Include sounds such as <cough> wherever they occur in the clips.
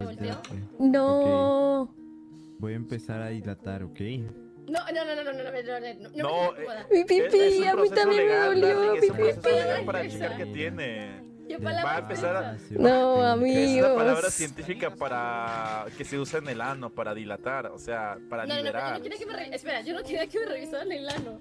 volteó. No. Voy a empezar a dilatar, ¿ok? No, no, no, no, no, no, no, no, no, no, No, no, eh, no, Mi Es- pipí, es un a mí también me legal, dolió, Darling, mi Es pipí. para checar que tiene. ¿Qué Va a empezar a- es No, Es amigos. una palabra científica para que se usa en el ano, para dilatar, o sea, para No, no, no, yo liberar. no quería que me re... Espera, yo no quería que me revisaran el ano.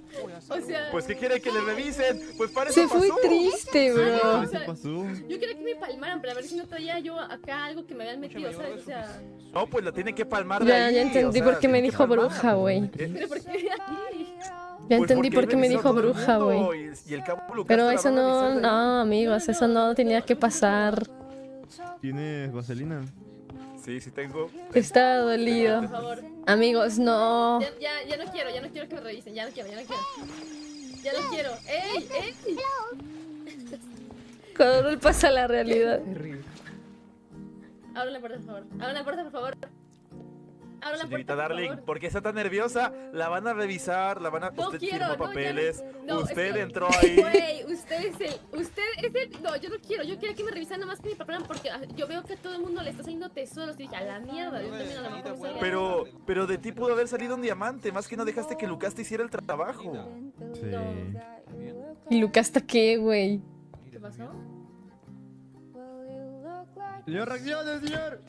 O sea, Pues, ¿qué quiere que le revisen? Pues para eso Se fue pasó. triste, Ah, bro. No. ¿Qué pasó? yo quería que me palmaran para ver si no traía yo acá algo que me habían metido, ¿sabes? O sea, No, pues la tiene que palmar de Ya, ahí, ya entendí o sea, por qué me dijo palmar. bruja, güey. Pero ¿por qué aquí? Ya pues entendí porque por qué me dijo bruja, güey. Pero eso no, no, amigos, eso no tenía que pasar. ¿Tienes vaselina? Sí, sí tengo. Por dolido. favor. Amigos, no. Ya, ya, ya no quiero, ya no quiero que me revisen, ya no quiero, ya no quiero. Ya no quiero. ¡Ey, ey! Cuando él pasa a la realidad. <laughs> Abran la puerta, por favor. Abran la puerta, por favor. Abran la Señorita puerta, por Darling, favor. ¿por qué está tan nerviosa? La van a revisar, la van a... No usted quiero, firmó no, ya no- papeles, no, usted es que- entró <laughs> ahí. Güey, usted es el. Usted es el. No, yo no quiero. Yo quería que me revisaran nada más que mi papá porque ah, yo veo que a todo el mundo le está saliendo tesoros. Y dije, a la mierda. Yo también a mejor salga. Pero, pero de ti pudo haber salido un diamante, más que no dejaste que Lucas te hiciera el trabajo. Sí. ¿Y Lucas hasta qué, güey? ¿Qué pasó? Señor, reaccione, señor.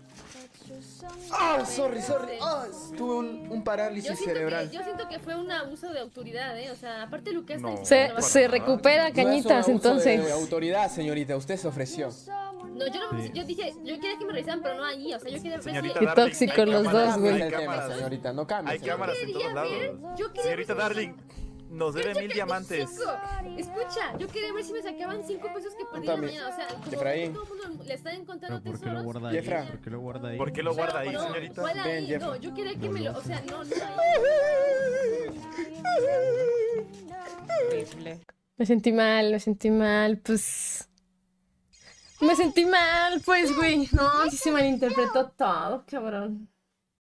Ah, sorry, sorry. Ah, tuve un, un Yo parálisis siento, cerebral. que, yo siento que fue un abuso de autoridad, ¿eh? O sea, aparte Lucas No. está Se, diciendo- se recupera No es un cañitas abuso entonces. De autoridad, señorita, usted se ofreció. No, yo no. Sí. Yo dije, yo quería que me revisaran, pero no ahí. O sea, yo quería ver. Qué tóxico los cámaras, dos, güey. Tema, cámaras, señorita, no cambie. hay señorita. cámaras en todos lados. Yo Señorita Darling, nos debe mil diamantes. Cinco. Escucha, yo quería ver si me sacaban cinco pesos que perdí También. mañana. O sea, como todo el mundo le está encontrando ¿Pero por qué lo tesoros. guarda ahí? Jeffra. ¿Por qué lo guarda ahí? ¿Por qué lo guarda ahí, no, señorita? No, yo quería que No me lo. O sea, no, no. ahí. Me sentí mal, me sentí mal, pues. Me sentí mal, pues, güey. No, sí se malinterpretó todo, cabrón.